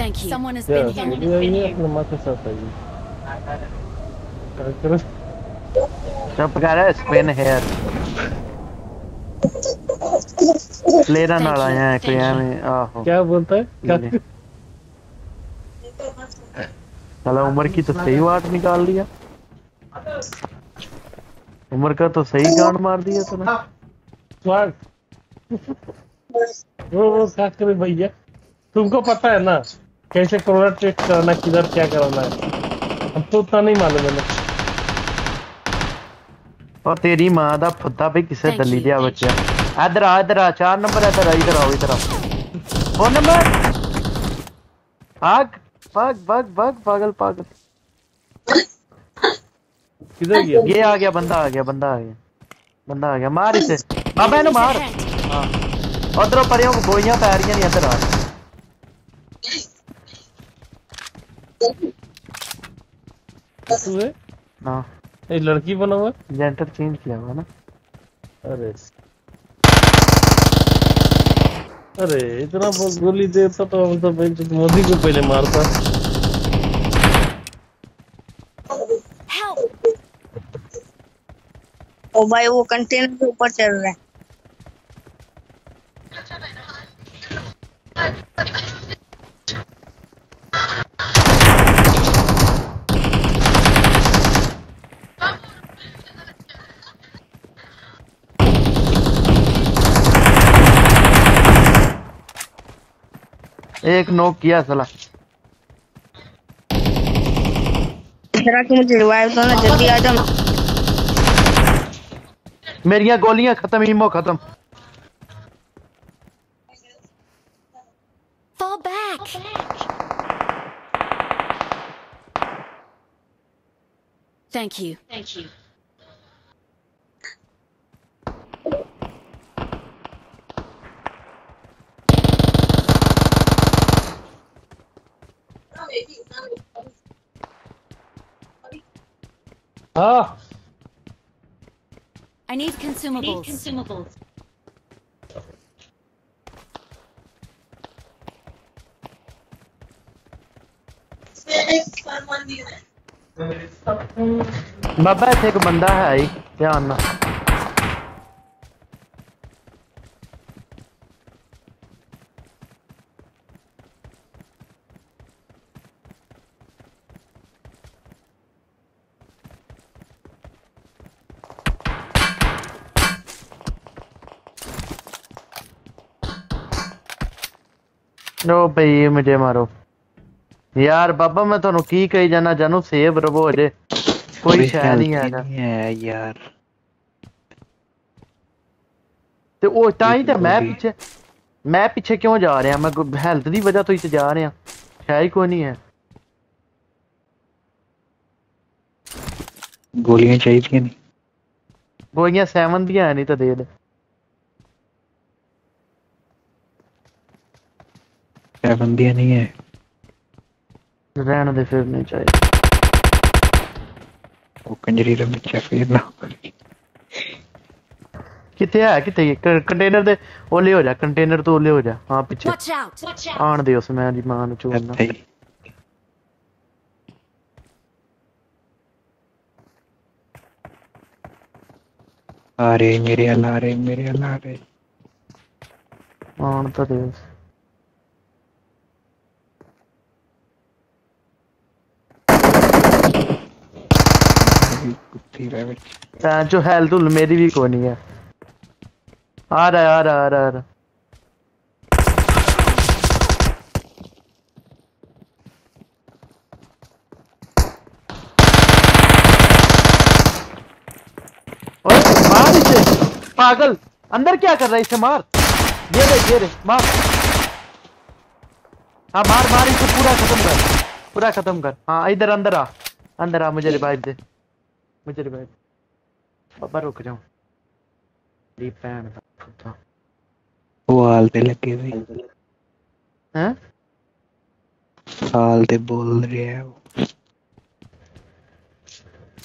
Thank you. Someone has Yeah, been here. ये ये अपने माथे साथ है जी क्या करो चुप कर स्पिन हेयर लेना नाला you, है कोई. एਵੇਂ आहो क्या बोलता है? क्या। साला उम्र की तो सही बात निकाल लिया उम्र का तो सही गांड मार दिया तूने। स्वाग वो वो क्या करे भैया। तुमको पता है ना कैसे कोरोना टेस्ट कराना किधर क्या कराना है? अब तो उतना नहीं मालूम है ना और तेरी माँ दा फुद्दा भी किसे दली दिया बच्चा। इधर आ इधर आ चार नंबर इधर आ इधर आओ इधर आओ। Phone number? भाग भाग भाग भाग पागल पागल। किधर गया? ये आ गया बंदा आ गया बंदा आ गया। बंदा आ गया मार इसे। बाबा इन्हें मार. हाँ। उधरों परियों को गोलियाँ पै रही नहीं इधर आ। तू है। ये लड़की बना हुआ है? जेंटर चेंज किया हुआ ना। अरे। अरे इतना बहुत गोली देता तो हम तो भाई तो मोदी को पहले मारता! ओ भाई वो कंटेनर के ऊपर चढ़ रहा है। एक नोक किया साला जरा कि मुझे रिवाइव दो ना जल्दी आ जाओ ना मेरियाँ गोलियाँ खत्म हीमो खत्म Fall back! Thank you. Thank you. Ah. I need consumables. I need consumables. बाबा इतने एक बंदा है आई नो भाई मुझे मारो यार बाबा मैं ਤੁਹਾਨੂੰ ਕੀ ਕਹੀ ਜਾਣਾ ਜਾਨੂੰ ਸੇਵ ਰਵੋ ਅਜੇ ਕੋਈ ਸ਼ੈ ਨਹੀਂ ਹੈਗਾ ਹੈ ਯਾਰ ਤੇ ਉਹ ਤਾਂ ਹੀ ਤਾਂ ਮੈਂ ਜ਼ਰੂਰੀ। ਪਿੱਛੇ ਮੈਂ ਪਿੱਛੇ ਕਿਉਂ ਜਾ ਰਿਹਾ ਮੈਂ ਹੈਲਥ ਦੀ ਵਜ੍ਹਾ ਤੋਂ ਹੀ ਤੇ ਜਾ ਰਿਹਾ ਹੈ ਹੀ ਕੋਈ ਨਹੀਂ ਹੈ ਗੋਲੀਆਂ ਚਾਹੀਦੀਆਂ ਨੇ ਗੋਲੀਆਂ 7 ਦੀਆਂ ਹੈ ਨਹੀਂ ਤਾਂ ਦੇ सेवन भी नहीं है रहने दे फिर नहीं चाहिए वो कंजरी रे बच्चा फिर ना कितने है कितने ये कंटेनर दे ओले हो जा कंटेनर तो ओले हो जा हाँ पीछे आन दे उसमें मेरी माँ ने चोरना अरे मेरे अल्लाह रे मेरे अल्लाह रे आन तो दे मेरी कुत्ती रैबिट जो हेल्थ उल मेरी भी कोनी है। आ रहा आ रहा आ रहा आ रहा पागल, अंदर क्या कर रहा है इसे, मार। ये रे ये रे, मार। हाँ मार मार, इसे पूरा खत्म कर। पूरा खत्म कर। हाँ इधर, अंदर आ। अंदर आ, मुझे रिवाइव दे। मुझे रिवाइव बाबा रुक जाओ मेरी भैन दा पुत्ता ਉਹ ਹਾਲ ਤੇ ਲੱਗੇ ਵੀ हैं ਹਾਲ ਤੇ ਬੋਲ ਰਿਹਾ ਹੈ ਉਹ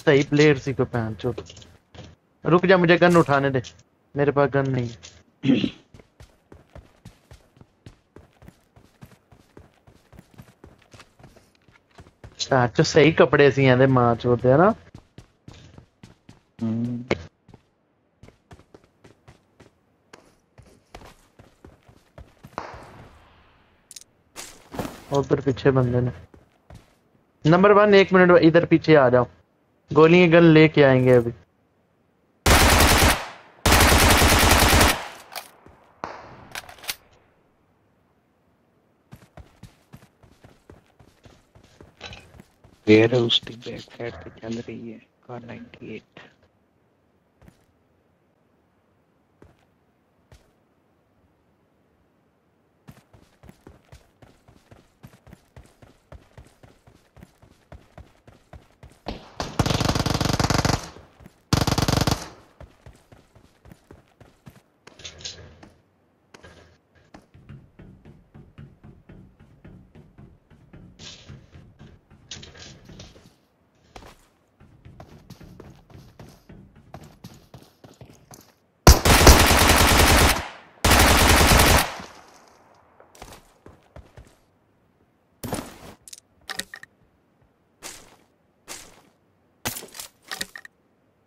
सही प्लेयर सी को पहन चो रुक जा मुझे गन उठाने दे मेरे पास गन नहीं है अच्छा जो सही कपड़े सी ਇਹਦੇ ਮਾਂ ਚੋਦੇ ਆ ਨਾ पीछे बंदे ने। नंबर वन एक मिनट इधर पीछे आ जाओ। गोली गन लेके आएँगे अभी। वेयर हाउस की बैक साइड पे चल रही है कार 98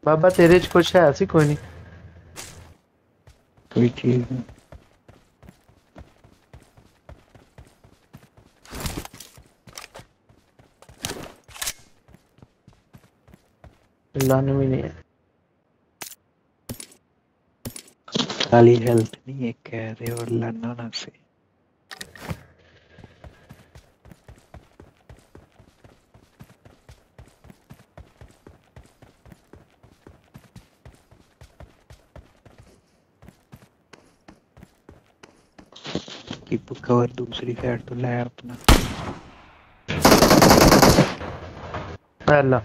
बाबा तेरे च कुछ है ऐसी कोई नहीं। कोई चीज़ नहीं। लाने भी नहीं है। खाली हेल्थ नहीं है कह रहे और लड़ना ना से। कीप कवर दूसरी साइड तो ले अपना। पहला।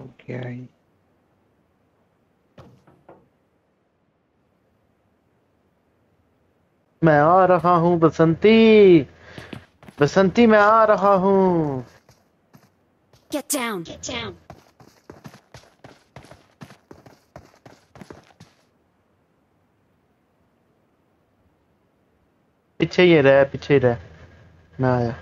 गया है मैं आ रहा हूँ बसंती। बसंती मैं आ रहा हूँ। Get down. Get down. पीछे ही रह पीछे ही रह। मैं आया।